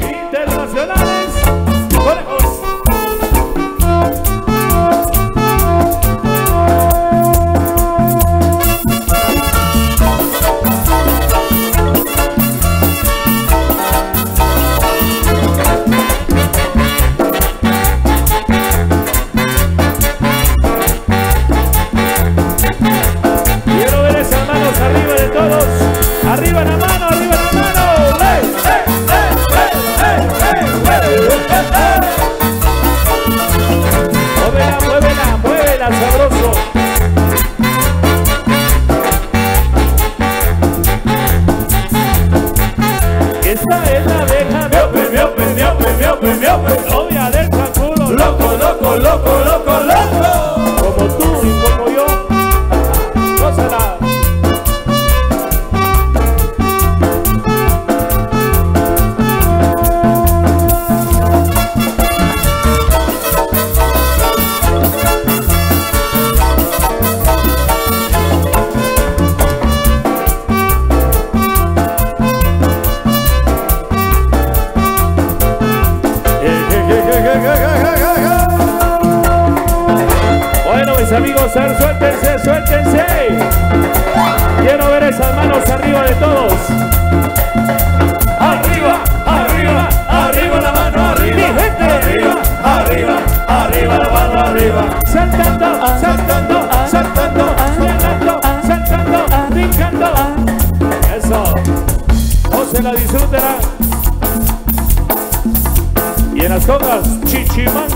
Internacionales, Esta es la abeja miope, miope, miope, miope, miope. Amigos, a ver, suéltense, suéltense. Quiero ver esas manos arriba de todos. Arriba, arriba, arriba la mano, arriba. Arriba, arriba, arriba la mano, arriba. Saltando, saltando, saltando, saltando, saltando, brincando. Eso. No se la disfrutará. Y en las congas, chichimán.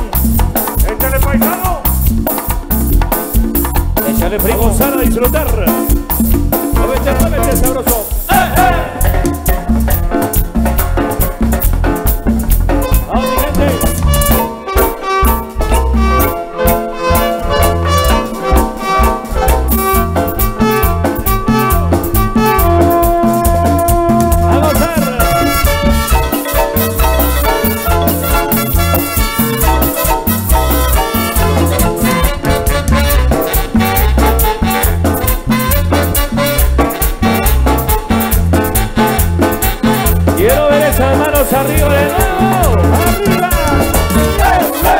Échale paisano. Échale primo a disfrutar. Arriba de nuevo. ¡Arriba!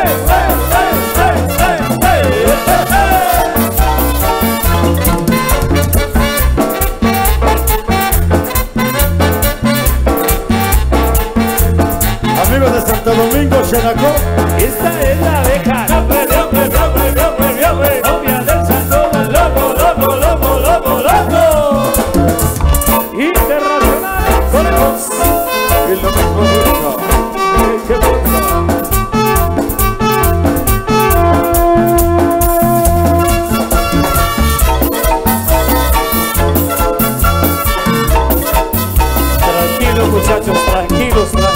Amigos de Santo Domingo, Xenacó, Esta es la abeja. muchachos, tranquilos, tranquilos.